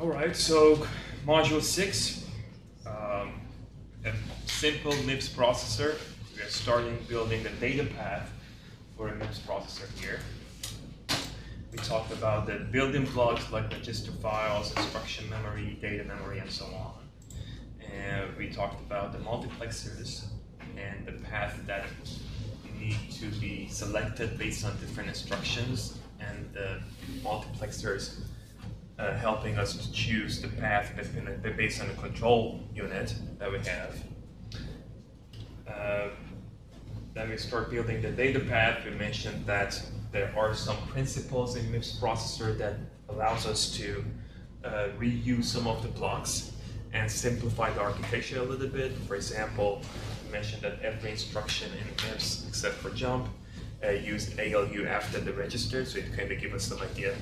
All right, so module six, um, a simple MIPS processor. We are starting building the data path for a MIPS processor here. We talked about the building blocks like register files, instruction memory, data memory, and so on. And we talked about the multiplexers and the path that need to be selected based on different instructions and the multiplexers uh, helping us to choose the path been based on the control unit that we have. Uh, then we start building the data path. We mentioned that there are some principles in MIPS processor that allows us to uh, reuse some of the blocks and simplify the architecture a little bit. For example, we mentioned that every instruction in MIPS, except for jump, uh, ALU after the register, so it kind of gives us some idea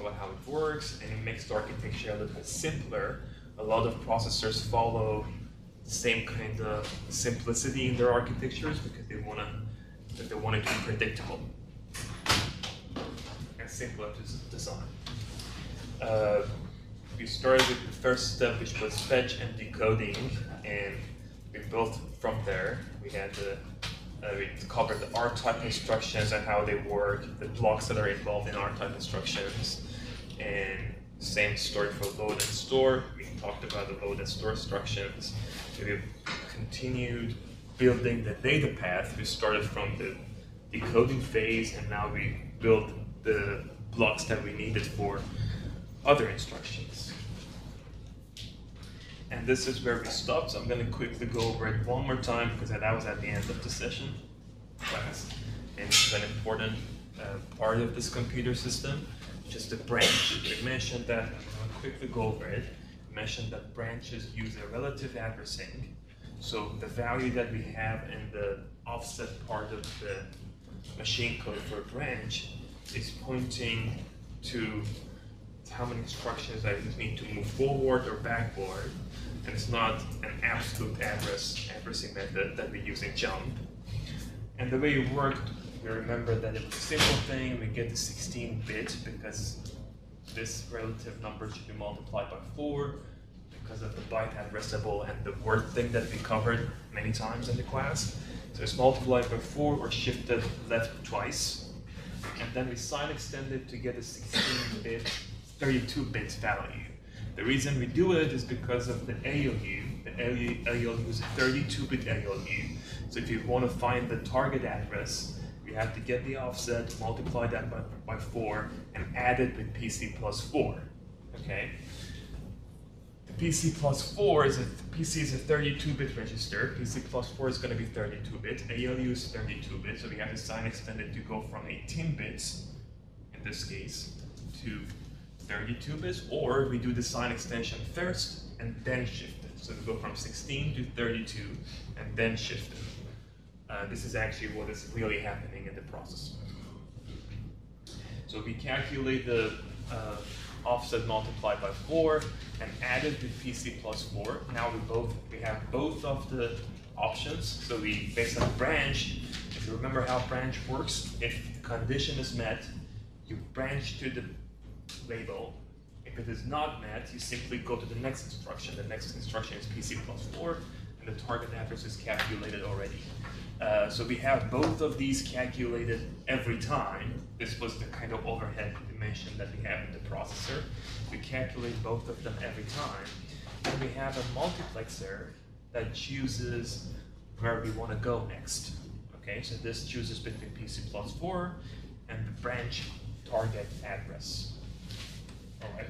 about how it works, and it makes the architecture a little bit simpler. A lot of processors follow the same kind of simplicity in their architectures because they want to they want it to be predictable and simpler to design. Uh, we started with the first step, which was fetch and decoding, and we built from there. We had the uh, we covered the R-type instructions and how they work, the blocks that are involved in R-type instructions, and same story for load and store. We talked about the load and store instructions. We continued building the data path. We started from the decoding phase, and now we built the blocks that we needed for other instructions. And this is where we stopped, so I'm going to quickly go over it one more time because that was at the end of the session class. And it's an important uh, part of this computer system, just a branch. We mentioned that, I'm to quickly go over it. We mentioned that branches use a relative addressing. So the value that we have in the offset part of the machine code for a branch is pointing to how many instructions I need to move forward or backward, and it's not an absolute address addressing method that we use in jump. And the way it worked, we remember that it was a simple thing, we get the 16 bit because this relative number should be multiplied by 4 because of the byte addressable and the word thing that we covered many times in the class. So it's multiplied by 4 or shifted left twice. And then we sign extended to get a 16 bit 32 bit value. The reason we do it is because of the ALU. The ALU, ALU is a 32 bit ALU. So if you want to find the target address, have to get the offset, multiply that by, by 4, and add it with PC plus 4. Okay? The PC plus 4 is a PC is a 32 bit register. PC plus 4 is going to be 32 bit. ALU is 32 bit, so we have to sign extended to go from 18 bits, in this case, to 32 bits, or we do the sign extension first and then shift it. So we go from 16 to 32 and then shift it. Uh, this is actually what is really happening in the process. So we calculate the uh, offset multiplied by 4 and add it to PC plus 4. Now we both we have both of the options. So we based on branch, if you remember how branch works, if the condition is met, you branch to the label. If it is not met, you simply go to the next instruction. The next instruction is PC plus 4, and the target address is calculated already. Uh, so we have both of these calculated every time. This was the kind of overhead dimension that we have in the processor. We calculate both of them every time. And we have a multiplexer that chooses where we want to go next. Okay, so this chooses between PC plus 4 and the branch target address. Alright,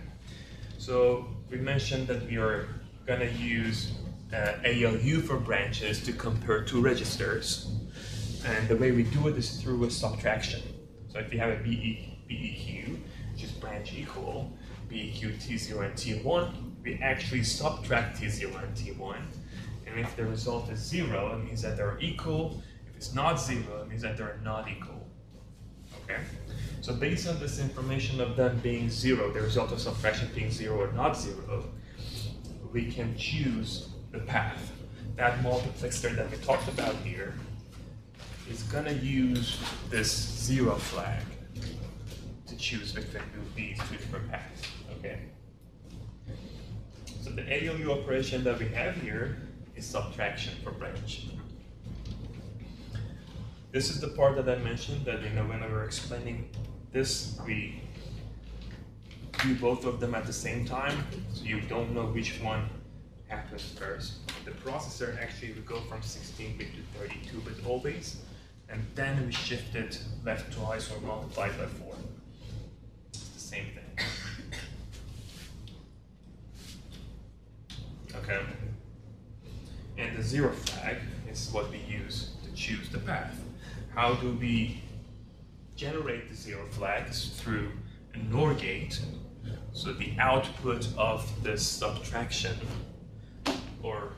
so we mentioned that we are going to use Uh, ALU for branches to compare two registers. And the way we do it is through a subtraction. So if you have a BE, BEQ, which is branch equal, BEQ T0 and T1, we actually subtract T0 and T1. And if the result is zero, it means that they're equal. If it's not zero, it means that they're not equal. Okay? So based on this information of them being zero, the result of subtraction being zero or not zero, we can choose the path. That multiplexer that we talked about here is gonna use this zero flag to choose between these two different paths, okay? So the ALU operation that we have here is subtraction for branch. This is the part that I mentioned that you know when we were explaining this, we do both of them at the same time, so you don't know which one happens first. The processor actually would go from 16-bit to 32-bit always, and then we shift it left twice or multiplied by 4. It's the same thing. Okay. And the zero flag is what we use to choose the path. How do we generate the zero flags? Through a NOR gate. So the output of this subtraction, or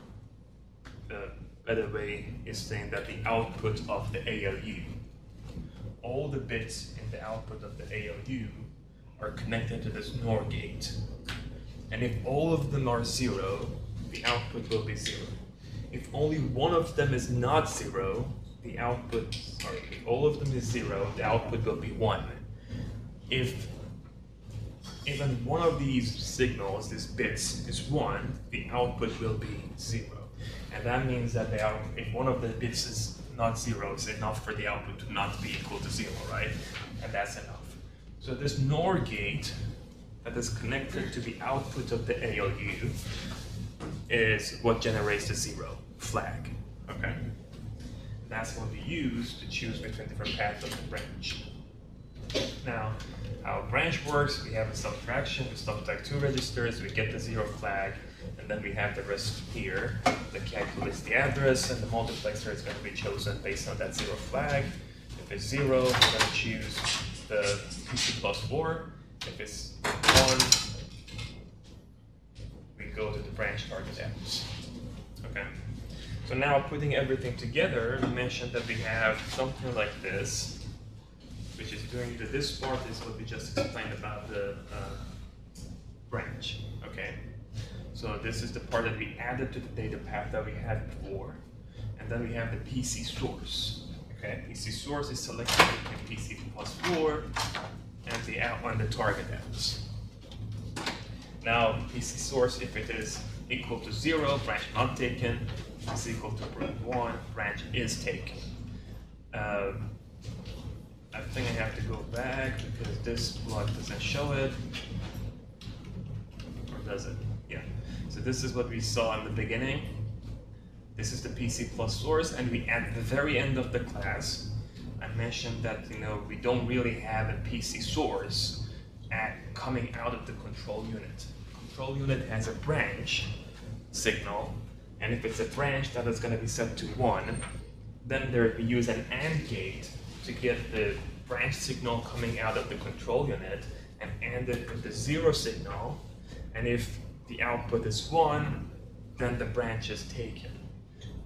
the better way is saying that the output of the ALU. All the bits in the output of the ALU are connected to this NOR gate. And if all of them are zero, the output will be zero. If only one of them is not zero, the output, sorry, if all of them is zero, the output will be one. If even one of these signals, these bits, is one, the output will be zero. And that means that they are, if one of the bits is not zero, it's enough for the output to not be equal to zero, right? And that's enough. So this NOR gate that is connected to the output of the ALU is what generates the zero flag, okay? That's what we use to choose between different paths of the branch. Now, how branch works, we have a subtraction, we subtract two registers, we get the zero flag, and then we have the rest here that calculates the address, and the multiplexer is going to be chosen based on that zero flag. If it's zero, we're going to choose the PC plus four. If it's one, we go to the branch target address. Okay. So now putting everything together, we mentioned that we have something like this, which is doing the, this part is what we just explained about the uh, branch, okay? So this is the part that we added to the data path that we had before. And then we have the PC source, okay? PC source is selected between PC plus four and the outline the target address. Now, PC source, if it is equal to zero, branch not taken, is equal to one, branch is taken. Um, I think I have to go back because this block doesn't show it. Or does it? Yeah. So this is what we saw in the beginning. This is the PC plus source, and we at the very end of the class, I mentioned that you know we don't really have a PC source at coming out of the control unit. Control unit has a branch signal, and if it's a branch that is going to be set to one, then there we use an AND gate to get the branch signal coming out of the control unit and end it with the zero signal. And if the output is one, then the branch is taken.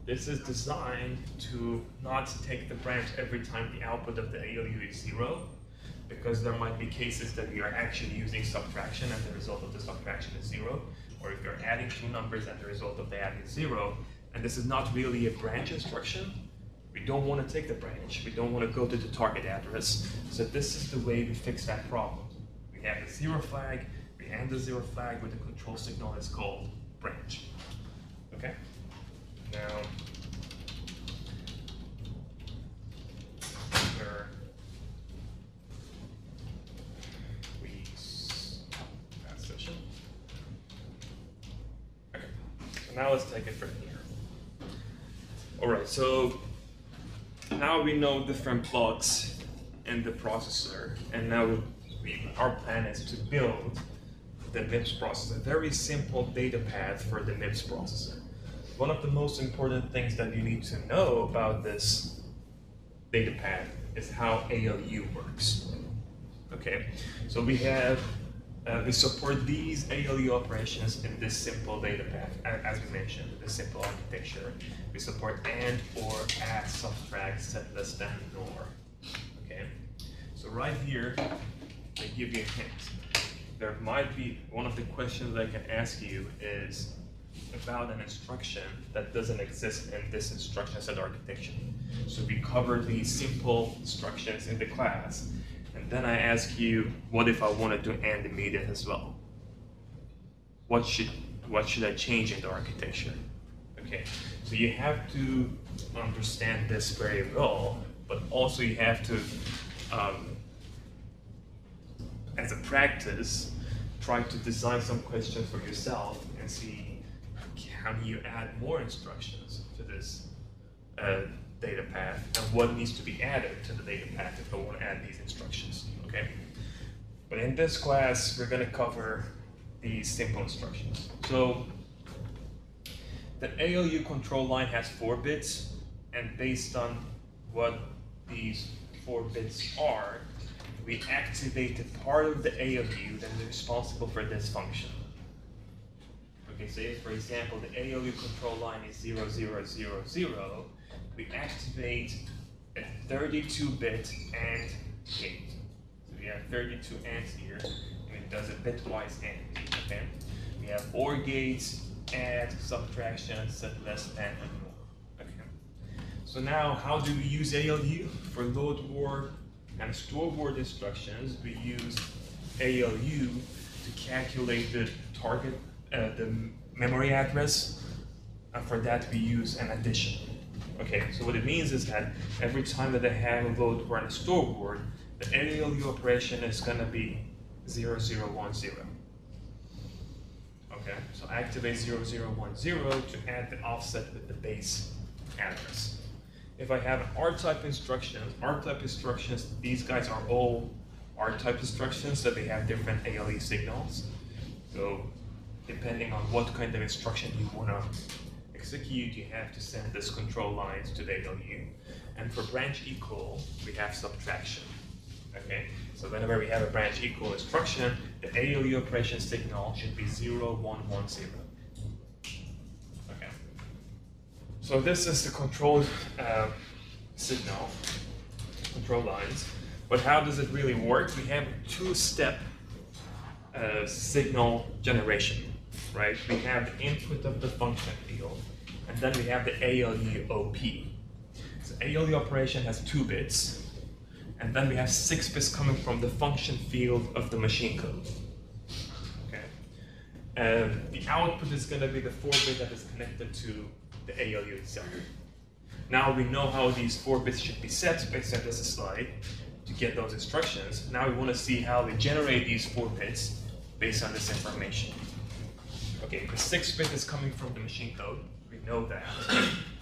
This is designed to not take the branch every time the output of the ALU is zero, because there might be cases that we are actually using subtraction and the result of the subtraction is zero, or if you're adding two numbers and the result of the add is zero, and this is not really a branch instruction, we don't want to take the branch, we don't want to go to the target address, so this is the way we fix that problem. We have the zero flag, we add the zero flag with a control signal that's called branch. Okay? Now, now let's take it from here. All right, so now we know different blocks in the processor, and now we, our plan is to build the MIPS processor, a very simple data path for the MIPS processor. One of the most important things that you need to know about this data path is how ALU works. Okay, so we have, uh, we support these ALU operations in this simple data path, as we mentioned, the simple architecture. We support AND, OR, add, subtract, set less than, NOR. Okay, so right here, I give you a hint. There might be, one of the questions I can ask you is about an instruction that doesn't exist in this instruction set architecture. So we cover these simple instructions in the class, and then I ask you, what if I wanted to AND immediate as well? What should what should I change in the architecture? Okay, so you have to understand this very well, but also you have to, um, as a practice, try to design some questions for yourself and see how you add more instructions to this uh, data path and what needs to be added to the data path if I want to add these instructions, okay? But in this class, we're going to cover these simple instructions. So the ALU control line has four bits, and based on what these four bits are, we activate the part of the ALU that is responsible for this function. Okay, say for example the ALU control line is 0000, we activate a 32-bit AND gate. So we have 32 ANDs here, and it does a bitwise AND. Okay, we have OR gates, add, subtraction, set less than, and NOR. Okay. So now, how do we use ALU for load word and store word instructions? We use ALU to calculate the target, uh, the memory address, and for that we use an addition. Okay, so what it means is that every time that I have a load and a store word, the ALU operation is going to be 0010. Okay, so activate 0010 to add the offset with the base address. If I have R-type instruction, R-type instructions, these guys are all R-type instructions, so they have different ALU signals. So depending on what kind of instruction you want to execute, you have to send this control lines to the ALU. And for branch equal, we have subtraction. Okay, so whenever we have a branch equal instruction, the ALU operation signal should be 0110. Okay. So this is the control uh, signal, control lines. But how does it really work? We have two-step uh, signal generation, right? We have the input of the function field, and then we have the ALU OP. So ALU operation has two bits, and then we have six bits coming from the function field of the machine code. Okay. And the output is going to be the four bit that is connected to the ALU itself. Now we know how these four bits should be set based on this slide to get those instructions. Now we want to see how we generate these four bits based on this information. Okay, the six bit is coming from the machine code. Know that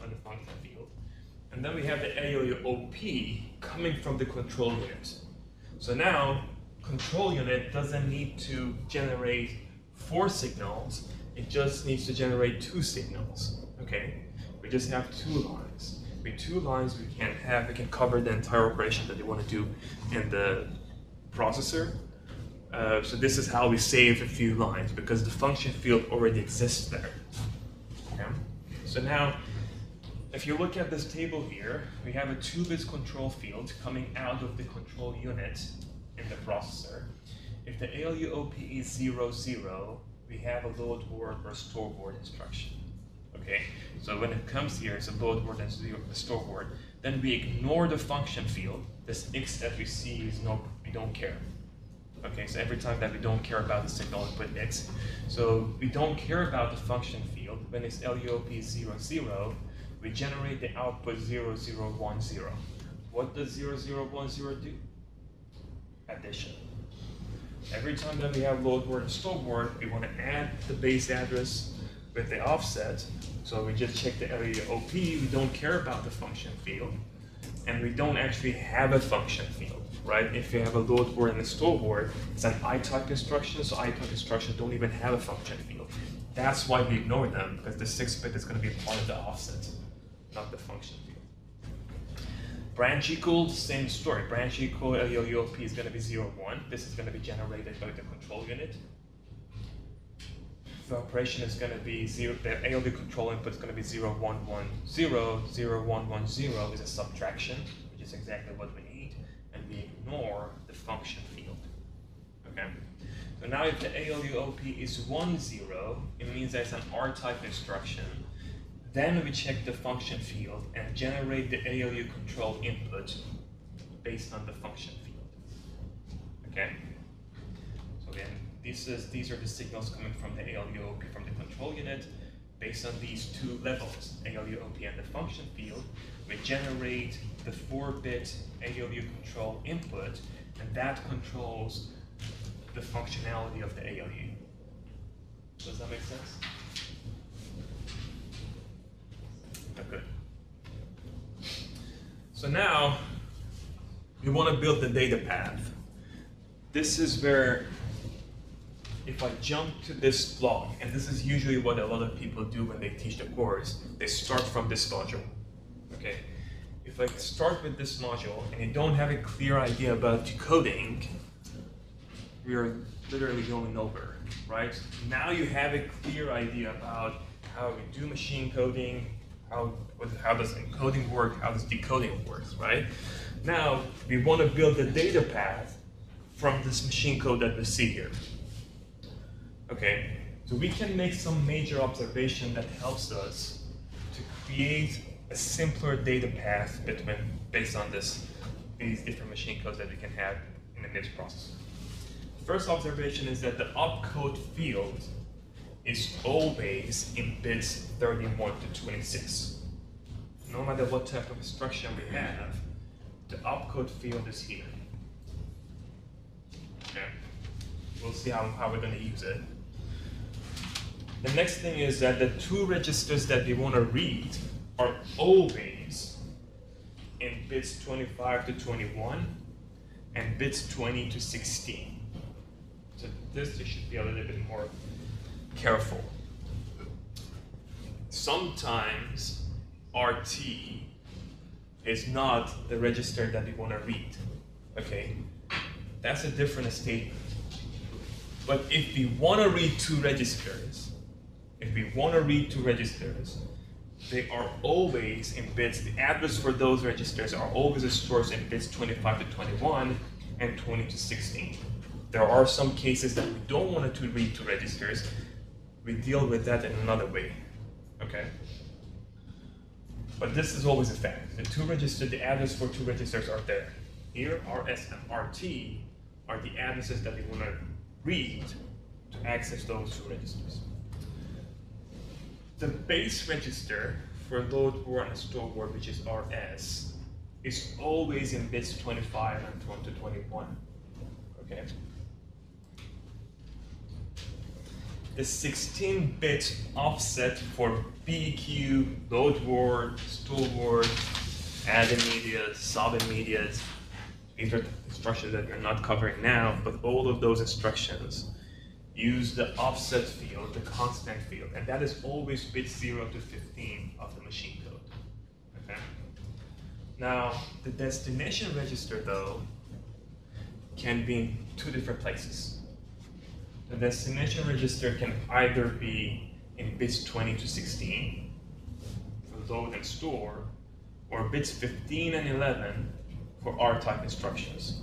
on the function field. And then we have the ALU OP coming from the control unit. So now, control unit doesn't need to generate four signals, it just needs to generate two signals, okay? We just have two lines. With two lines, we can have, we can cover the entire operation that you want to do in the processor. Uh, so this is how we save a few lines, because the function field already exists there. Okay? So now, if you look at this table here, we have a 2-bit control field coming out of the control unit in the processor. If the ALU OP is 0, 0, we have a load word or store word instruction. Okay, so when it comes here, it's a load word and a store word. Then we ignore the function field. This x that we see is no, we don't care. Okay, so every time that we don't care about the signal, we put x. So we don't care about the function field. When it's ALUOP 0, 0, we generate the output 0010. What does 0010 do? Addition. Every time that we have load word and store word, we want to add the base address with the offset. So we just check the ALU OP, we don't care about the function field. And we don't actually have a function field, right? If you have a load word and a store word, it's an I-type instruction, so I-type instructions don't even have a function field. That's why we ignore them, because the 6-bit is going to be part of the offset not the function field. Branch equal, same story. Branch equal uh, ALUOP is going to be 0, 1. This is going to be generated by the control unit. The operation is going to be 0, the ALU control input is going to be 0, 1, 1, 0. 0, 1, 1, 0 is a subtraction, which is exactly what we need. And we ignore the function field. Okay? So now if the ALUOP is 1, 0, it means that's an R-type instruction then we check the function field and generate the ALU control input based on the function field. Okay? So again, he says these are the signals coming from the ALU-OP from the control unit. Based on these two levels, ALU-OP and the function field, we generate the 4-bit ALU control input, and that controls the functionality of the ALU. Does that make sense? Okay. So now, we want to build the data path. This is where, if I jump to this block, and this is usually what a lot of people do when they teach the course, they start from this module. Okay? If I start with this module and you don't have a clear idea about decoding, we are literally going nowhere, right? Now you have a clear idea about how we do machine coding, how, how does encoding work, how does decoding work, right? Now, we want to build the data path from this machine code that we see here. Okay, so we can make some major observation that helps us to create a simpler data path between, based on this, these different machine codes that we can have in the MIPS processor. First observation is that the opcode field is always in bits 31 to 26. No matter what type of instruction we have, the opcode field is here. Okay. We'll see how, how we're going to use it. The next thing is that the two registers that we want to read are always in bits 25 to 21 and bits 20 to 16. So this you should be a little bit more careful. Sometimes RT is not the register that we want to read. Okay, that's a different statement. But if we want to read two registers, if we want to read two registers, they are always in bits. The address for those registers are always stored in bits 25 to 21 and 20 to 16. There are some cases that we don't want to read two registers. We deal with that in another way. Okay? But this is always a fact. The two registers, the address for two registers are there. Here, RS and RT are the addresses that we want to read to access those two registers. The base register for load word and store word, which is RS, is always in bits 25 and 20 to 21. Okay? The 16-bit offset for BEQ, load word, store word, add immediate, sub immediate. These are instructions that we're not covering now, but all of those instructions use the offset field, the constant field, and that is always bit 0 to 15 of the machine code. Okay? Now, the destination register, though, can be in two different places. The destination register can either be in bits 20 to 16 for load and store, or bits 15 and 11 for R-type instructions.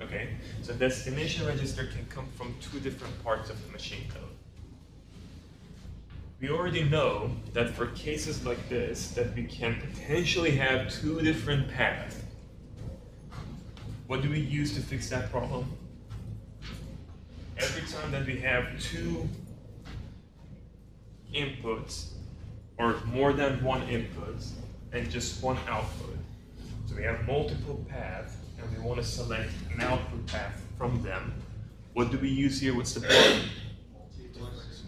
Okay, so destination register can come from two different parts of the machine code. We already know that for cases like this, that we can potentially have two different paths. What do we use to fix that problem? Every time that we have two inputs or more than one input and just one output. So we have multiple paths and we want to select an output path from them. What do we use here? What's the point?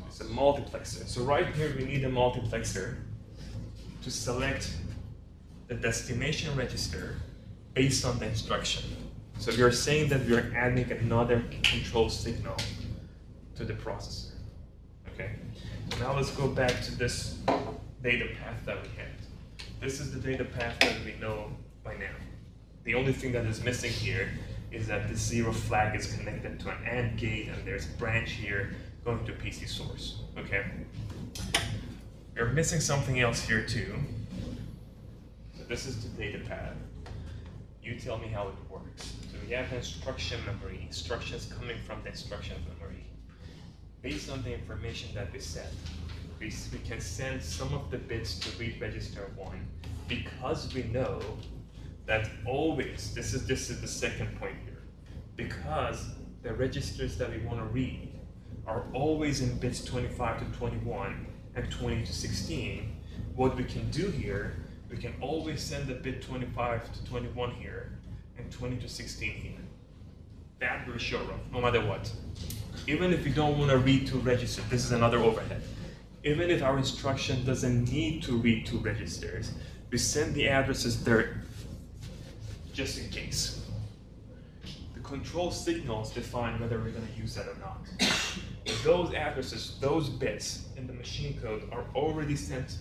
It's a multiplexer. So right here we need a multiplexer to select the destination register based on the instruction. So we are saying that we are adding another control signal to the processor. Okay. Now let's go back to this data path that we had. This is the data path that we know by now. The only thing that is missing here is that the zero flag is connected to an AND gate and there's a branch here going to PC source. Okay. We're missing something else here too. So this is the data path. You tell me how it works So we have instruction memory, instructions coming from the instruction memory. Based on the information that we set, we, we can send some of the bits to read register 1 because we know that always, this is, this is the second point here, because the registers that we want to read are always in bits 25 to 21 and 20 to 16, what we can do here, we can always send the bit 25 to 21 here and 20 to 16 here. That we're sure of, no matter what. Even if we don't want to read two registers, this is another overhead. Even if our instruction doesn't need to read two registers, we send the addresses there just in case. The control signals define whether we're going to use that or not. those addresses, those bits in the machine code are already sent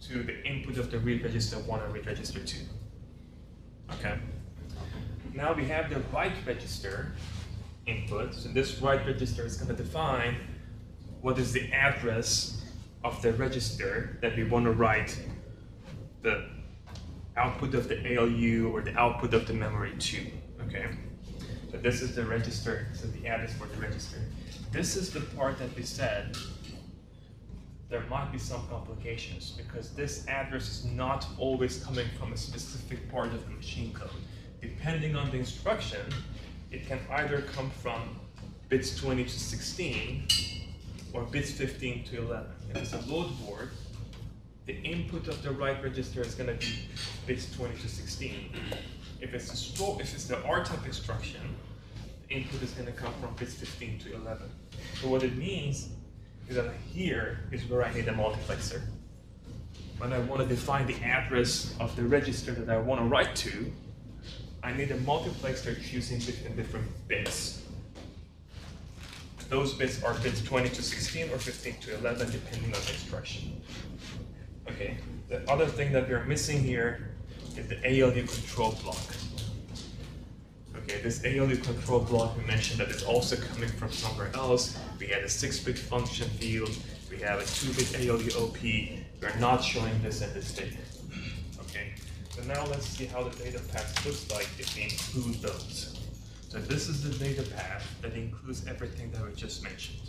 to the input of the read register 1 and read register 2. Okay? Now we have the write register input. So this write register is going to define what is the address of the register that we want to write the output of the ALU or the output of the memory to. Okay? So this is the register, so the address for the register. This is the part that we said there might be some complications because this address is not always coming from a specific part of the machine code. Depending on the instruction, it can either come from bits 20 to 16 or bits 15 to 11. If it's a load word, the input of the write register is going to be bits 20 to 16. If it's a store, if it's the R-type instruction, the input is going to come from bits 15 to 11. So what it means that here is where I need a multiplexer. When I want to define the address of the register that I want to write to, I need a multiplexer choosing between different bits. Those bits are bits 20 to 16 or 15 to 11, depending on the instruction. Okay, the other thing that we're missing here is the ALU control block. Okay, this ALU control block we mentioned that is also coming from somewhere else. We had a 6-bit function field, we have a 2-bit ALU OP. We're not showing this in this data. Okay, so now let's see how the data path looks like if we include those. So this is the data path that includes everything that we just mentioned.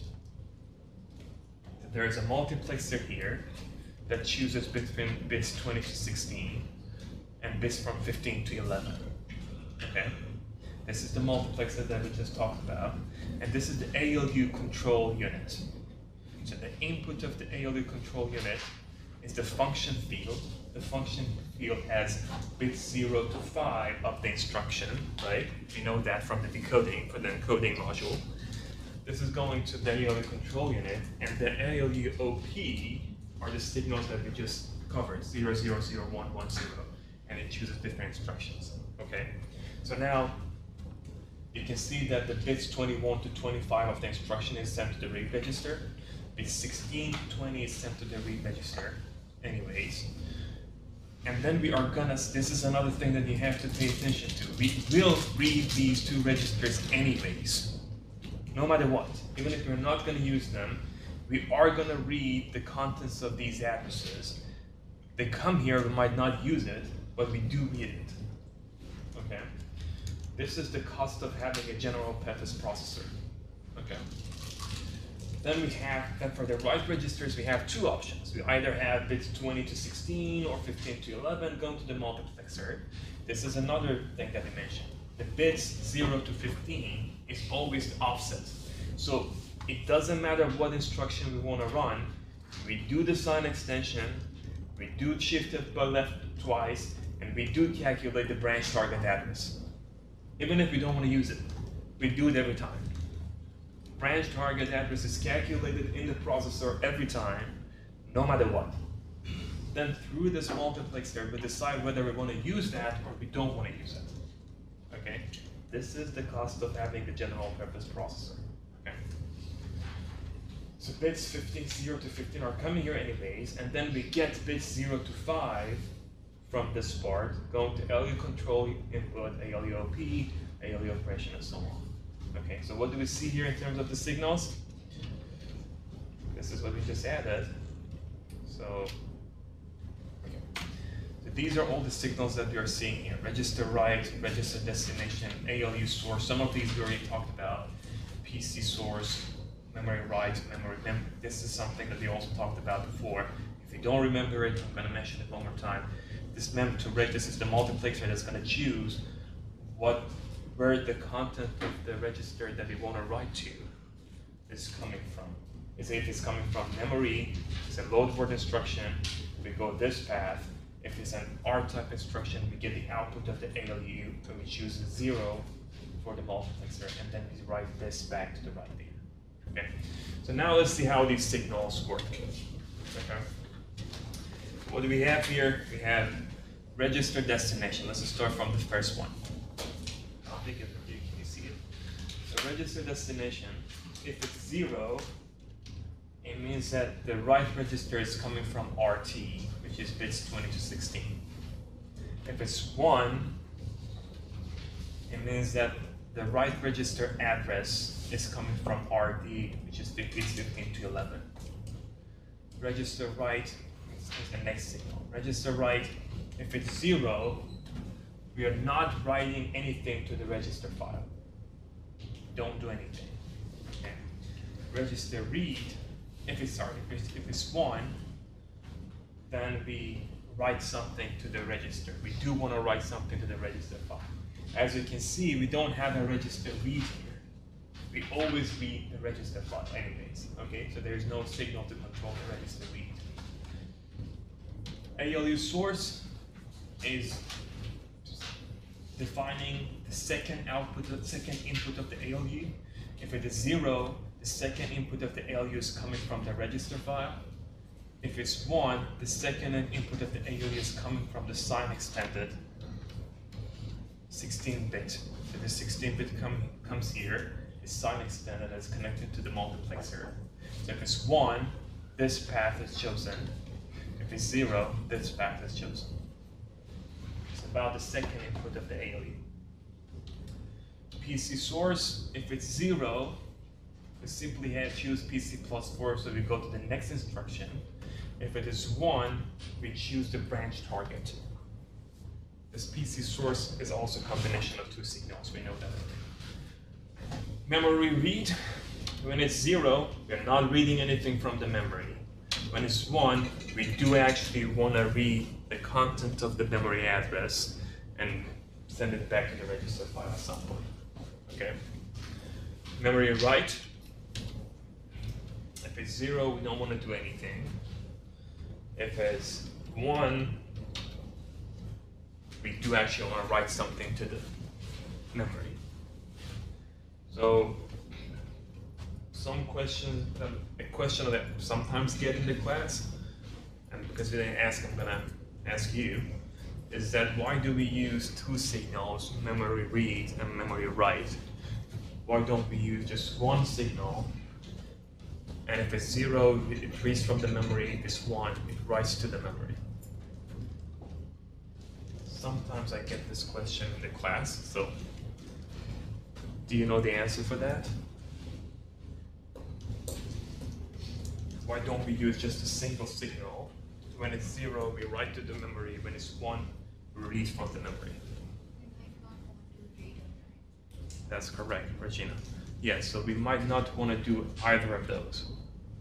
There is a multiplexer here that chooses between bits 20 to 16 and bits from 15 to 11. Okay? This is the multiplexer that we just talked about. And this is the ALU control unit. So the input of the ALU control unit is the function field. The function field has bits 0 to 5 of the instruction, right? We know that from the decoding for the encoding module. This is going to the ALU control unit, and the ALU OP are the signals that we just covered, 0, 0, 0, 1, 1, 0, and it chooses different instructions, okay? So now, you can see that the bits 21 to 25 of the instruction is sent to the read register. Bits 16 to 20 is sent to the read register anyways. And then we are gonna, this is another thing that you have to pay attention to. We will read these two registers anyways, no matter what. Even if we're not gonna use them, we are gonna read the contents of these addresses. They come here, we might not use it, but we do read it. This is the cost of having a general purpose processor. Okay. Then we have, then for the write registers, we have two options. We either have bits 20 to 16 or 15 to 11 going to the multiplexer. This is another thing that we mentioned. The bits 0 to 15 is always the offset. So it doesn't matter what instruction we want to run, we do the sign extension, we do shift it by left twice, and we do calculate the branch target address even if we don't want to use it. We do it every time. Branch target address is calculated in the processor every time, no matter what. Then through this multiplexer, we decide whether we want to use that or we don't want to use it. Okay? This is the cost of having the general purpose processor. Okay? So bits 15, 0 to 15 are coming here anyways, and then we get bits 0 to 5 from this part, going to ALU control input, ALU OP, ALU operation, and so on. Okay, so what do we see here in terms of the signals? This is what we just added. So, okay. so these are all the signals that we are seeing here. Register write, register destination, ALU source. Some of these we already talked about. PC source, memory write, memory mem. This is something that we also talked about before. If you don't remember it, I'm going to mention it one more time this mem to this is the multiplexer that's going to choose what where the content of the register that we want to write to is coming from. Is if it's coming from memory, it's a load word instruction, we go this path. If it's an R-type instruction, we get the output of the ALU, and we choose zero for the multiplexer, and then we write this back to the right data. Okay. So now let's see how these signals work. Okay. What do we have here? We have register destination. Let's start from the first one. I'll take it from you. Can you see it? So register destination, if it's zero, it means that the write register is coming from RT, which is bits 20 to 16. If it's 1, it means that the write register address is coming from RD, which is bits 15 to 11. Register write is the next signal. Register write, if it's 0, we are not writing anything to the register file. Don't do anything. Okay. Register read if it's sorry, if it's, if it's one, then we write something to the register. We do want to write something to the register file. As you can see, we don't have a register read here. We always read the register file anyways, okay? So there's no signal to control the register read. ALU source is defining the second output, the second input of the ALU. If it is zero, the second input of the ALU is coming from the register file. If it's 1, the second input of the ALU is coming from the sign extended 16-bit. So the 16-bit com comes here, is sign extended that's connected to the multiplexer. So if it's 1, this path is chosen. If it's 0, this path is chosen. About the second input of the ALU. PC source, if it's 0, we simply have choose PC plus 4, so we go to the next instruction. If it is 1, we choose the branch target. This PC source is also a combination of two signals, we know that. Memory read, when it's 0, we're not reading anything from the memory. When it's 1, we do actually want to read the content of the memory address and send it back to the register file at some point. Okay. Memory write, If it's zero, we don't want to do anything. If it's one, we do actually want to write something to the memory. So some questions, um, a question that sometimes get in the class, and because we didn't ask, I'm gonna ask you, is that why do we use two signals, memory read and memory write? Why don't we use just one signal and if it's zero, it reads from the memory. If it's one, it writes to the memory. Sometimes I get this question in the class, so do you know the answer for that? Why don't we use just a single signal? When it's zero, we write to the memory. When it's one, we read from the memory. That's correct, Regina. Yes, so we might not want to do either of those.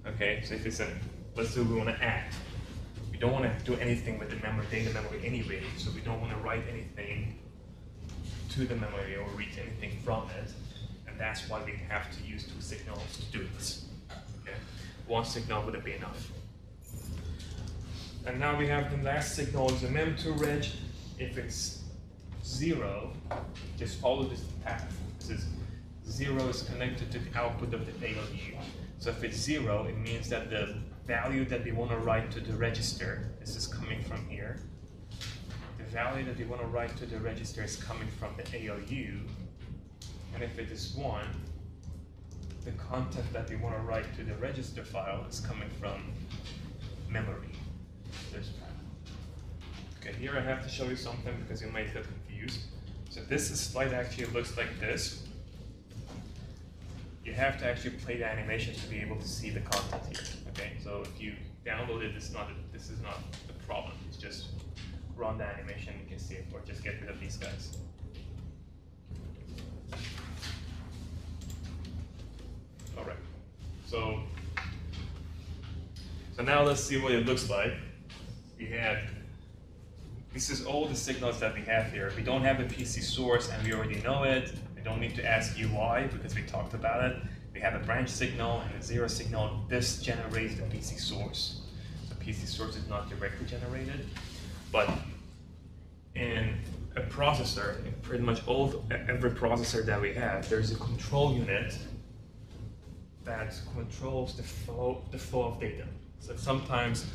Okay, so if it's let's say we want to add. We don't want to do anything with the memory, data memory anyway, so we don't want to write anything to the memory or read anything from it. And that's why we have to use two signals to do this. Okay, one signal wouldn't be enough. And now we have the last signal is a mem2reg. If it's zero, just follow this path. This is zero is connected to the output of the ALU. So if it's zero, it means that the value that we want to write to the register, this is coming from here. The value that we want to write to the register is coming from the ALU. And if it is one, the content that we want to write to the register file is coming from memory. This Okay, here I have to show you something because you might get confused. So this slide actually looks like this you have to actually play the animation to be able to see the content here. Okay, so if you download it, this is not a, this is not the problem. It's just run the animation, you can see it, or just get rid of these guys. All right. So so now let's see what it looks like. Have this is all the signals that we have here. We don't have a PC source and we already know it We don't need to ask you why because we talked about it. We have a branch signal and a zero signal. This generates the PC source. The PC source is not directly generated, but in a processor, in pretty much all every processor that we have, there's a control unit that controls the flow the flow of data. So sometimes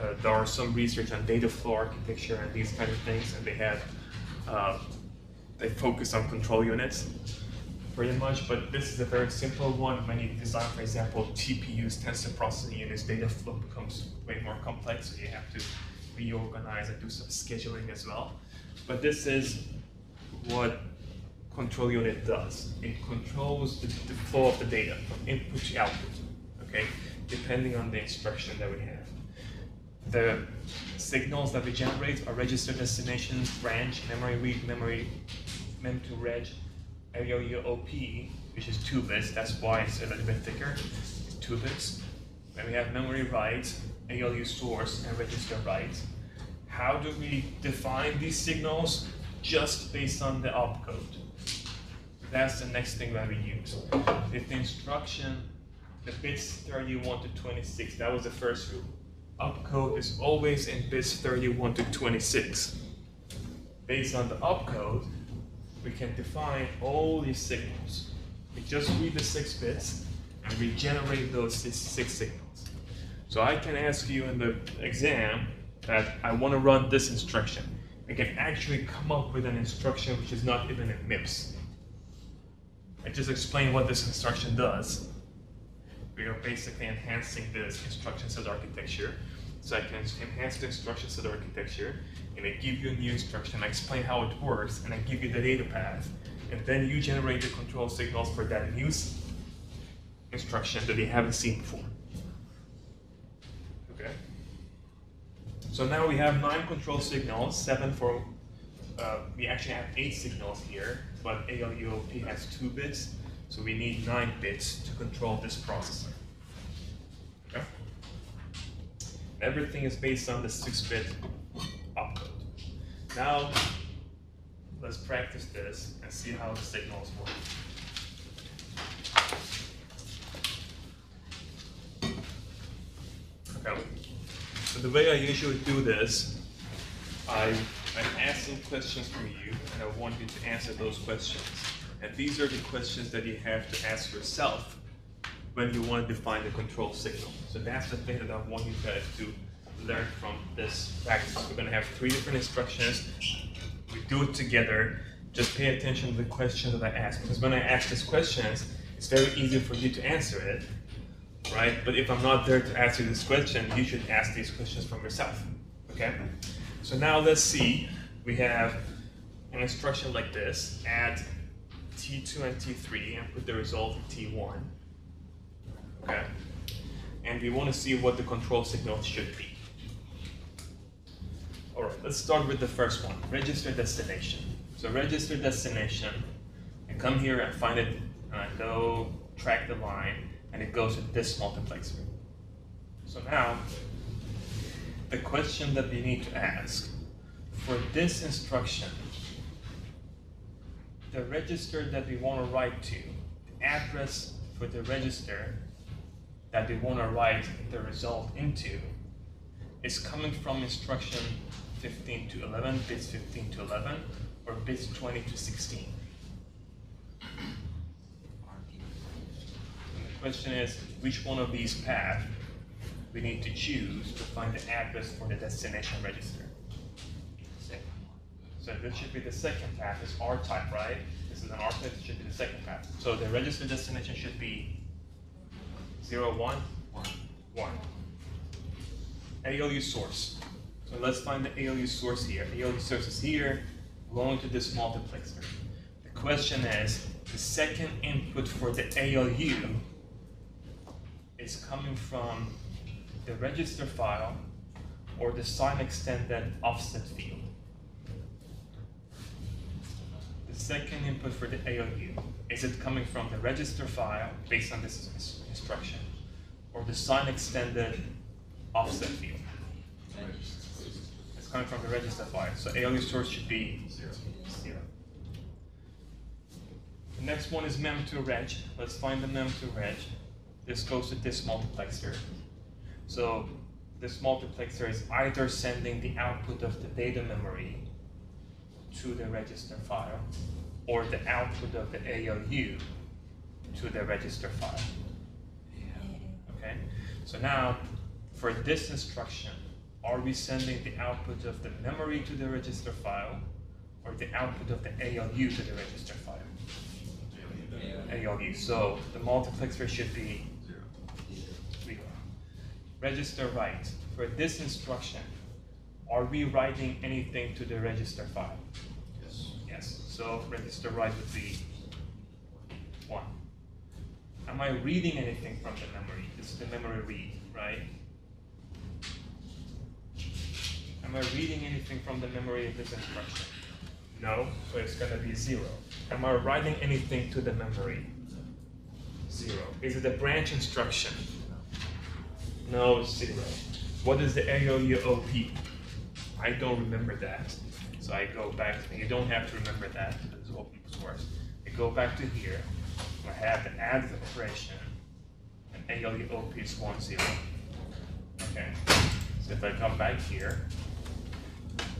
uh, there are some research on data flow architecture and these kind of things, and they have uh, they focus on control units pretty much, but this is a very simple one. When you design, for example, TPUs, tensor processing units, data flow becomes way more complex, so you have to reorganize and do some scheduling as well. But this is what control unit does. It controls the, the flow of the data from input to output, okay, depending on the instruction that we have. The signals that we generate are register destinations, branch, memory read, memory mem to reg, OP, which is two bits, that's why it's a little bit thicker, it's two bits. Then we have memory write, ALU source, and register write. How do we define these signals? Just based on the opcode. That's the next thing that we use. If the instruction, the bits 31 to 26, that was the first rule. Opcode is always in bits 31 to 26. Based on the opcode, we can define all these signals. We just read the six bits and we generate those six, six signals. So I can ask you in the exam that I want to run this instruction. I can actually come up with an instruction which is not even in MIPS. I just explain what this instruction does. We are basically enhancing this instruction set architecture. So I can enhance the instructions instruction set architecture, and I give you a new instruction, I explain how it works, and I give you the data path. And then you generate the control signals for that new instruction that you haven't seen before. Okay? So now we have nine control signals, seven for, uh, we actually have eight signals here, but ALUOP has two bits, so we need nine bits to control this processor. Everything is based on the six-bit opcode. Now, let's practice this and see how the signals work. Okay. So the way I usually do this, I, I ask some questions from you, and I want you to answer those questions. And these are the questions that you have to ask yourself when you want to define the control signal. So that's the thing that I want you guys to learn from this practice. We're going to have three different instructions. We do it together. Just pay attention to the questions that I ask. Because when I ask these questions, it's very easy for you to answer it, right? But if I'm not there to answer this question, you should ask these questions from yourself, okay? So now let's see. We have an instruction like this, add T2 and T3 and put the result in T1, okay? And we want to see what the control signals should be. All right, let's start with the first one, register destination. So register destination, I come here and find it, and I go track the line, and it goes to this multiplexer. So now, the question that we need to ask, for this instruction, the register that we want to write to, the address for the register that we want to write the result into, is coming from instruction 15 to 11, bits 15 to 11, or bits 20 to 16. And the question is, which one of these paths we need to choose to find the address for the destination register? So this should be the second path, it's R-type, right? This is an R-type, it should be the second path. So the register destination should be 0, 1, 1, 1. ALU source. So let's find the ALU source here. ALU source is here, going to this multiplexer. The question is, the second input for the ALU is coming from the register file or the sign extended offset field. The second input for the ALU, is it coming from the register file based on this instruction or the sign extended offset field? It's coming from the register file. So ALU source should be zero. zero. The next one is mem to reg. Let's find the mem to reg. This goes to this multiplexer. So this multiplexer is either sending the output of the data memory to the register file or the output of the ALU to the register file. Okay, so now for this instruction, are we sending the output of the memory to the register file or the output of the ALU to the register file? ALU. ALU. So the multiplexer should be zero. Register write. For this instruction, are we writing anything to the register file? So register write would be one. Am I reading anything from the memory? This is the memory read, right? Am I reading anything from the memory of this instruction? No, so it's gonna be zero. Am I writing anything to the memory? Zero. Is it a branch instruction? No, zero. What is the ALUOP? I don't remember that. So I go back, you don't have to remember that, is open source. I go back to here, I have the add operation, and ALUOP is one zero. Okay, so if I come back here,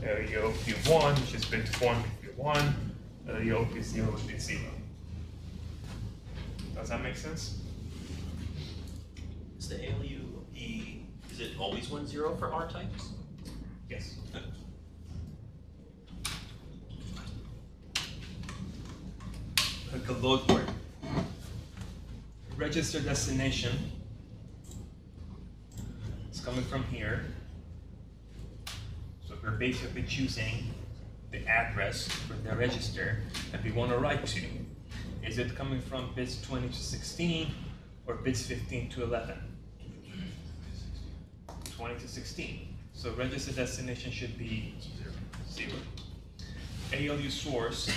ALUOP one, which is bit one would be one, ALUOP zero would be zero. Does that make sense? Is the ALU-E, is it always one zero for R types? Yes. A load word. Register destination. It's coming from here. So we're basically choosing the address for the register that we want to write to. Is it coming from bits 20 to 16 or bits 15 to 11? 20 to 16. So register destination should be zero. ALU source,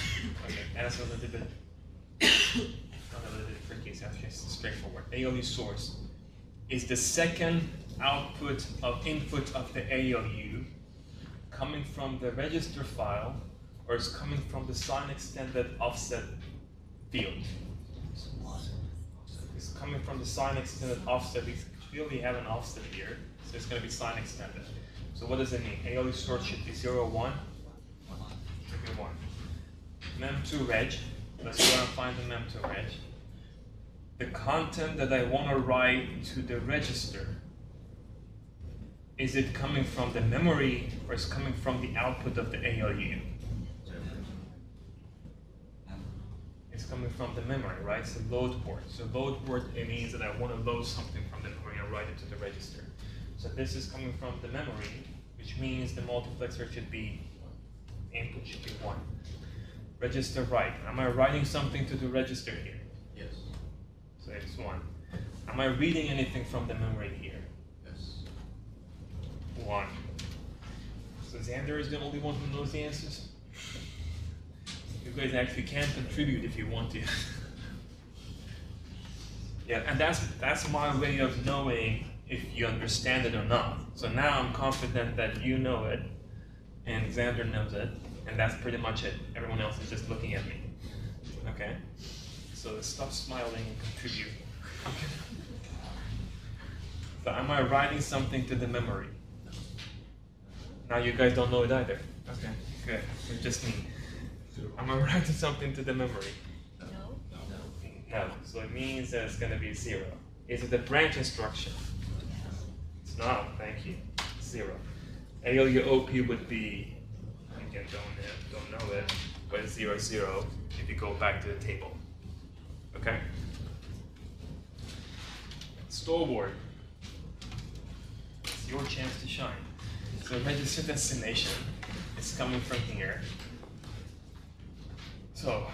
okay, that's a little bit, straightforward. ALU source is the second output of input of the ALU coming from the register file or is coming from the sign extended offset field. It's coming from the sign extended offset. We clearly have an offset here, so it's going to be sign extended. So what does it mean? ALU source should be 0, 1? Should be 1. Mem2 reg. Let's go and find the mem2 reg. The content that I want to write to the register, is it coming from the memory or is it coming from the output of the ALU? It's coming from the memory, right? It's a load word. So load word, it means that I want to load something from the memory and write it to the register. So this is coming from the memory, which means the multiplexer should be, input should be one. Register write. Am I writing something to the register here? Yes. So it's one. Am I reading anything from the memory here? Yes. One. So Xander is the only one who knows the answers? You guys actually can contribute if you want to. yeah, and that's that's my way of knowing if you understand it or not. So now I'm confident that you know it, and Xander knows it, and that's pretty much it. Everyone else is just looking at me. Okay? So stop smiling and contribute. so am I writing something to the memory? Now you guys don't know it either. Okay, good. It's just me. Am I writing something to the memory? No. No. No. So it means that it's gonna be zero. Is it a branch instruction? It's not, thank you. Zero. ALUOP would be, again, don't, know- don't know it, but it's zero, zero if you go back to the table. Okay? Word. It's your chance to shine. So register destination is coming from here. So,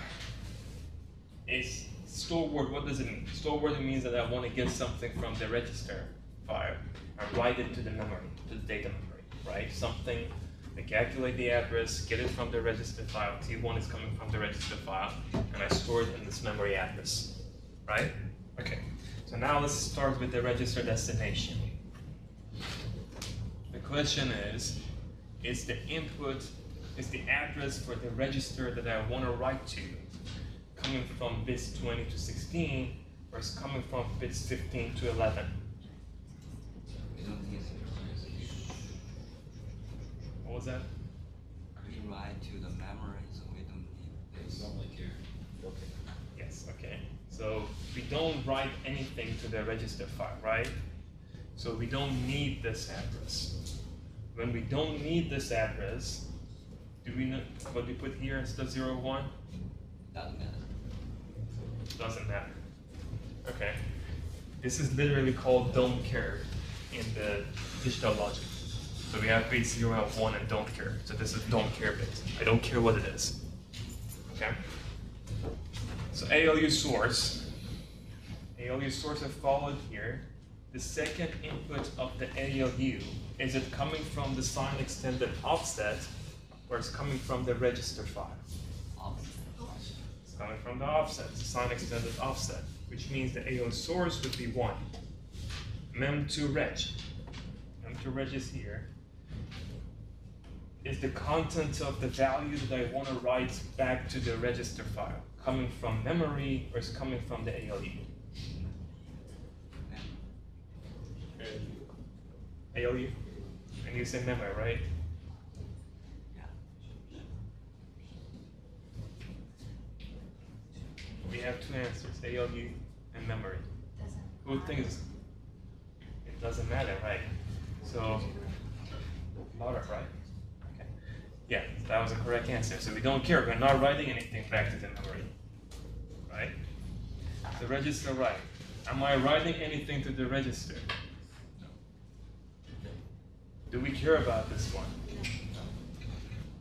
store word, what does it mean? Word means that I want to get something from the register file and write it to the memory, to the data memory, right? Something, I calculate the address, get it from the register file, T1 is coming from the register file, and I store it in this memory address, right? Okay, so now let's start with the register destination. The question is, is the input, is the address for the register that I want to write to coming from bits 20 to 16 or is coming from bits 15 to 11? We don't need What was that? We write to the memory, so we don't need this. Normally care. Okay. Yes, okay. So we don't write anything to the register file, right? So we don't need this address. When we don't need this address, do we know what we put here instead of zero one? Doesn't matter. Doesn't matter. Okay. This is literally called don't care in the digital logic. So we have base zero and one and don't care. So this is don't care bit. I don't care what it is. Okay? So ALU source. ALU source I followed here. The second input of the ALU, is it coming from the sign extended offset or it's coming from the register file? It's coming from the offset, the sign extended offset, which means the ALU source would be one. Mem2 reg, mem2 reg is here. Is the content of the value that I want to write back to the register file coming from memory or is coming from the ALU? ALU? And you say memory, right? Yeah. We have two answers, ALU and memory. Who thinks it doesn't matter, right? So, louder, right? That was the correct answer. So we don't care. We're not writing anything back to the memory, right? The register right. Am I writing anything to the register? No. Do we care about this one? No.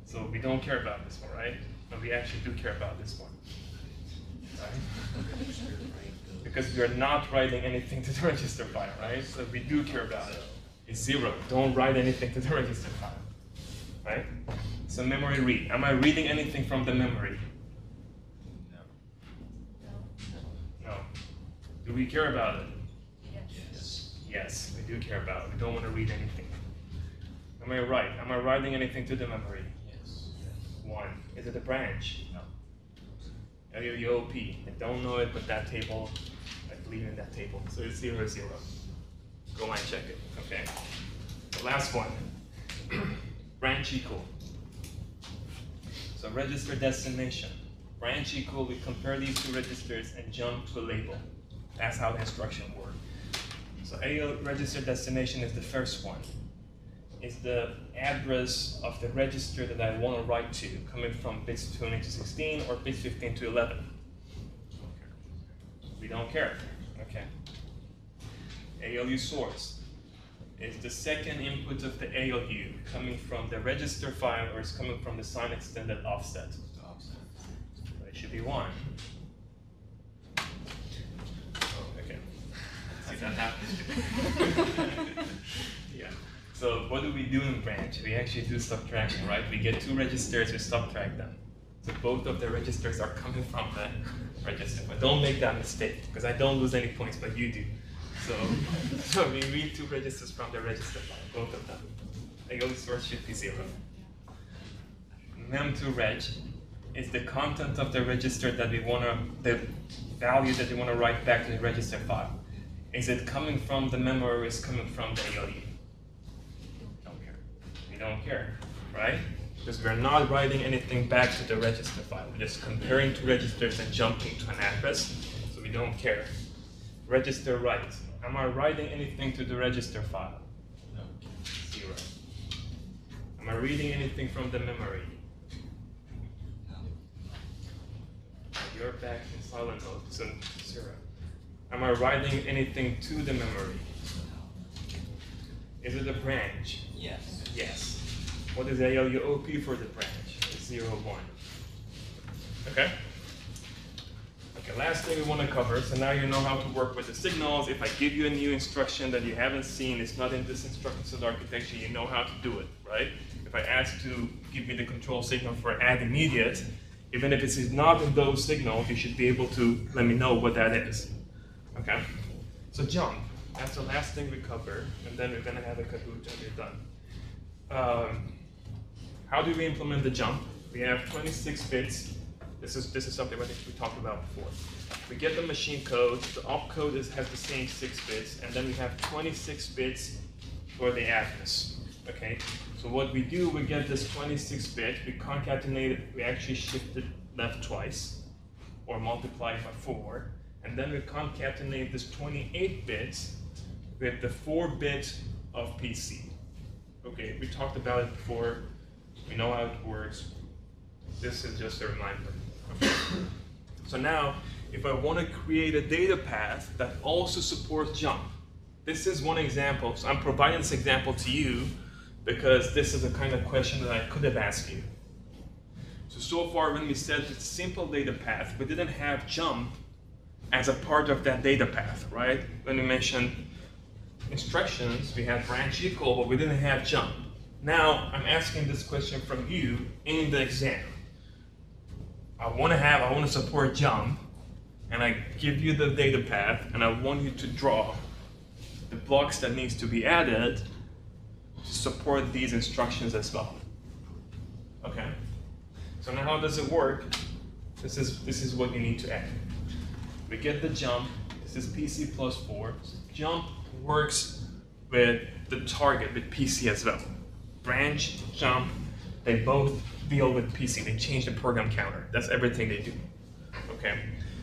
So we don't care about this one, right? But we actually do care about this one. Right? Because we are not writing anything to the register file, right? So we do care about it. It's zero. Don't write anything to the register file. Right? So memory read. Am I reading anything from the memory? No. No. Do we care about it? Yes. Yes, we do care about it. We don't want to read anything. Am I right? Am I writing anything to the memory? Yes. One. Is it a branch? No. ALUOP. I don't know it, but that table, I believe in that table. So it's zero zero. Go and check it. Okay. The last one. branch equal. So register destination. Branch equal, we compare these two registers and jump to a label. That's how the instruction works. So AO register destination is the first one. It's the address of the register that I want to write to coming from bits 20 to 16 or bits 15 to 11? We don't care. Okay. ALU source is the second input of the ALU coming from the register file or is coming from the sign extended offset. So it should be one. Oh, okay. See that happens. yeah. So what do we do in branch? We actually do subtraction, right? We get two registers, we subtract them. So both of the registers are coming from the register. But don't make that mistake, because I don't lose any points, but you do. So, so we read two registers from the register file, both of them. The only source should be zero. Mem2 reg is the content of the register that we want to, the value that we want to write back to the register file. Is it coming from the memory or is it coming from the ALU? Don't care. We don't care, right? Because we're not writing anything back to the register file. We're just comparing two registers and jumping to an address, so we don't care. Register write. Am I writing anything to the register file? No. Zero. Am I reading anything from the memory? No. You're back in silent mode, so zero. Am I writing anything to the memory? Is it a branch? Yes. Yes. What is ALUOP for the branch? It's zero, one. Okay? Okay, last thing we want to cover, so now you know how to work with the signals. If I give you a new instruction that you haven't seen, it's not in this instruction set architecture, you know how to do it, right? If I ask to give me the control signal for add immediate, even if it is not in those signals, you should be able to let me know what that is. Okay? So jump. That's the last thing we cover, and then we're gonna have a Kahoot and we're done. Um, how do we implement the jump? We have 26 bits This is this is something I think we talked about before. We get the machine code. The opcode is, has the same six bits, and then we have 26 bits for the address. Okay. So what we do, we get this 26 bit, we concatenate it, we actually shift it left twice, or multiply by four, and then we concatenate this 28 bits with the four bit of PC. Okay, we talked about it before. We know how it works. This is just a reminder. So now, if I want to create a data path that also supports jump, this is one example. So I'm providing this example to you because this is the kind of question that I could have asked you. So, so far when we said it's simple data path, we didn't have jump as a part of that data path, right? When we mentioned instructions, we had branch equal, but we didn't have jump. Now, I'm asking this question from you in the exam. I want to have, I want to support jump, and I give you the data path, and I want you to draw the blocks that needs to be added to support these instructions as well. Okay? So now how does it work? This is, this is what you need to add. We get the jump, this is PC plus 4. So Jump works with the target, with PC as well. Branch, jump, they both deal with PC. They change the program counter. That's everything they do. Okay?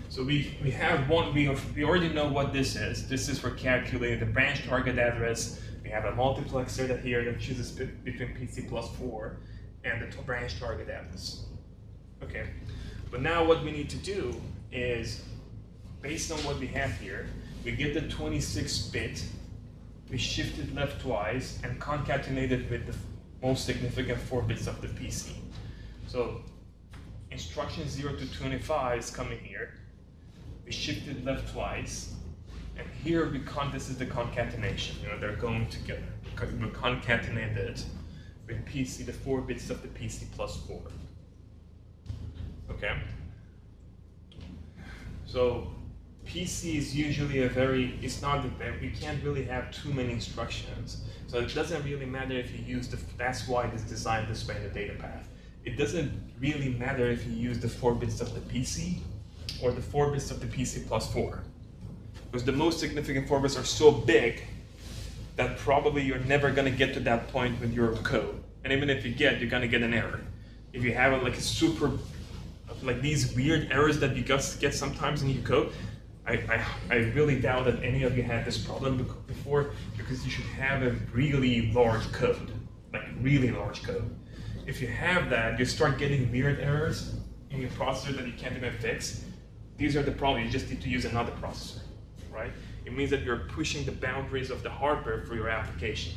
So we, we have one, we, we already know what this is. This is for calculating the branch target address we have a multiplexer that here that chooses between PC plus 4 and the branch target address. Okay, but now what we need to do is, based on what we have here, we get the 26 bit, we shift it left twice, and concatenate it with the most significant 4 bits of the PC. So instruction 0 to 25 is coming here. We shift it left twice, and here we con this is the concatenation. You know, they're going together. We concatenate it with PC, the four bits of the PC plus four. Okay? So PC is usually a very, it's not, that we can't really have too many instructions. So it doesn't really matter if you use the, that's why it is designed this way in the data path. It doesn't really matter if you use the four bits of the PC or the four bits of the PC plus four because the most significant four bits are so big that probably you're never to get to that point with your code. And even if you get, you're to get an error. If you have like a super, like these weird errors that you get sometimes in your code, I, I, I really doubt that any of you had this problem before because you should have a really large code, like really large code. If you have that, you start getting weird errors in your processor that you can't even fix. These are the problems. You just need to use another processor right? It means that you're pushing the boundaries of the hardware for your application.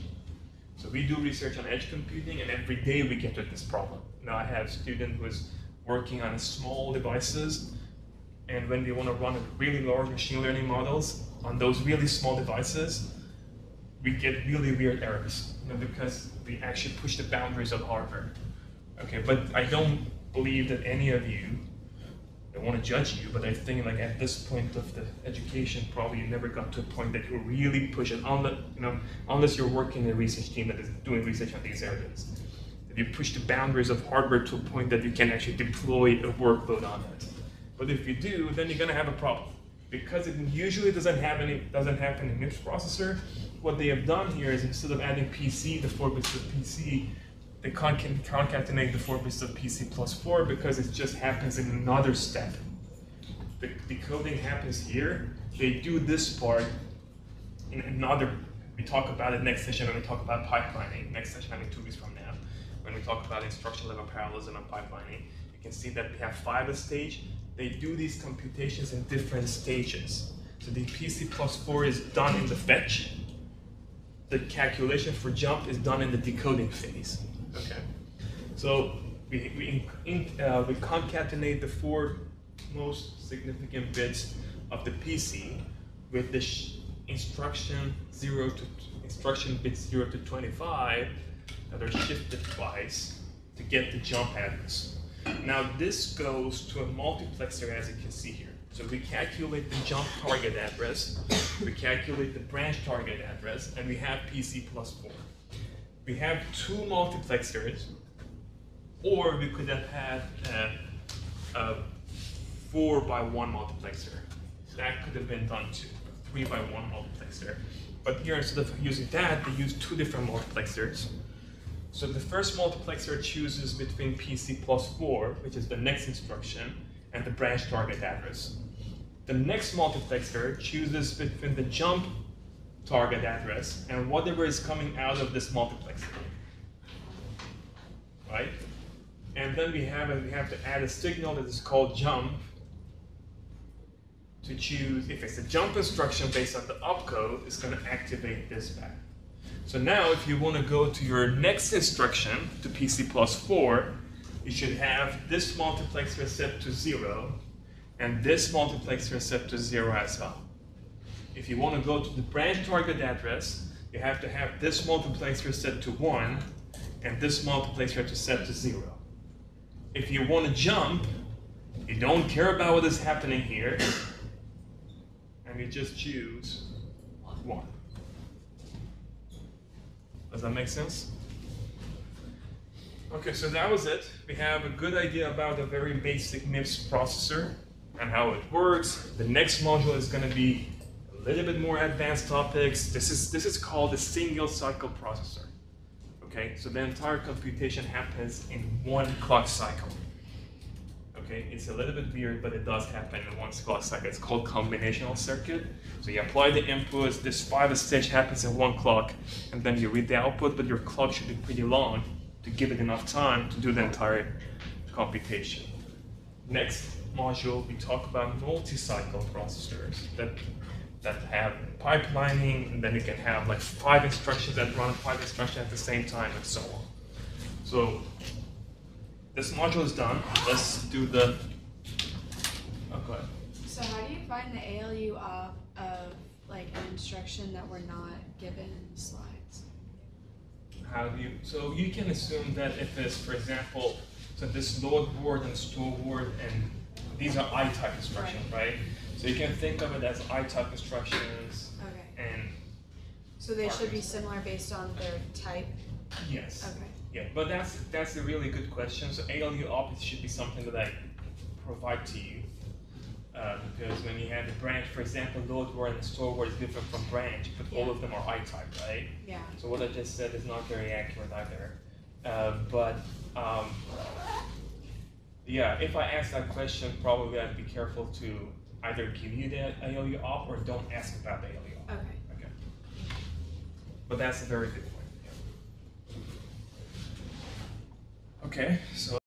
So we do research on edge computing, and every day we get to this problem. Now I have a student who is working on small devices, and when they want to run really large machine learning models on those really small devices, we get really weird errors you know, because we actually push the boundaries of hardware. Okay, but I don't believe that any of you I want to judge you, but I think like at this point of the education, probably you never got to a point that you really push it, unless, you know, unless you're working in a research team that is doing research on these areas. That you push the boundaries of hardware to a point that you can actually deploy a workload on it. But if you do, then you're gonna have a problem. Because it usually doesn't have any doesn't happen in MIPS processor, what they have done here is instead of adding PC, the four bits of PC, they concatenate the four bits of PC plus four because it just happens in another step. The decoding happens here. They do this part in another, we talk about it next session when we talk about pipelining, next session I mean two weeks from now, when we talk about instruction level parallelism and pipelining. You can see that we have five a stage. They do these computations in different stages. So the PC plus four is done in the fetch. The calculation for jump is done in the decoding phase. Okay. So we, we, in, uh, we concatenate the four most significant bits of the PC with the instruction 0 to instruction bits 0 to 25 that are shifted twice to get the jump address. Now this goes to a multiplexer as you can see here. So we calculate the jump target address, we calculate the branch target address, and we have PC plus 4 we have two multiplexers, or we could have had a, a four by one multiplexer. That could have been done too, three by one multiplexer. But here, instead of using that, they use two different multiplexers. So the first multiplexer chooses between PC plus four, which is the next instruction, and the branch target address. The next multiplexer chooses between the jump target address and whatever is coming out of this multiplexer. Right? And then we have we have to add a signal that is called jump to choose if it's a jump instruction based on the opcode, it's going to activate this back. So now if you want to go to your next instruction to PC plus 4, you should have this multiplexer set to 0 and this multiplexer set to 0 as well. If you want to go to the branch target address, you have to have this multiplexer set to 1 and this multiplexer to set to 0. If you want to jump, you don't care about what is happening here, and you just choose 1. Does that make sense? Okay, so that was it. We have a good idea about a very basic MIPS processor and how it works. The next module is going to be a little bit more advanced topics. This is this is called the single cycle processor. Okay, so the entire computation happens in one clock cycle. Okay, it's a little bit weird, but it does happen in one clock cycle. It's called combinational circuit. So you apply the inputs, this five stage happens in one clock, and then you read the output, but your clock should be pretty long to give it enough time to do the entire computation. Next module, we talk about multi-cycle processors that that have pipelining, and then you can have like five instructions that run five instructions at the same time, and so on. So this module is done. Let's do the. Oh, go ahead. So how do you find the ALU op of like an instruction that we're not given in the slides? How do you, so you can assume that if it's, for example, so this load word and store word and these are I-type instructions, right? So you can think of it as I-type instructions Okay. and So they should be similar based on their type. yes. Okay. Yeah, but that's that's a really good question. So ALU op should be something that I provide to you. Uh, because when you have a branch, for example, load word and store word is different from branch, but all of them are I-type, right? Yeah. So what I just said is not very accurate either. Uh, but um, yeah, if I ask that question, probably I'd be careful to either give you the ALU op or don't ask about the ALU op. Okay. Okay. But that's a very good point. yeah. Okay, so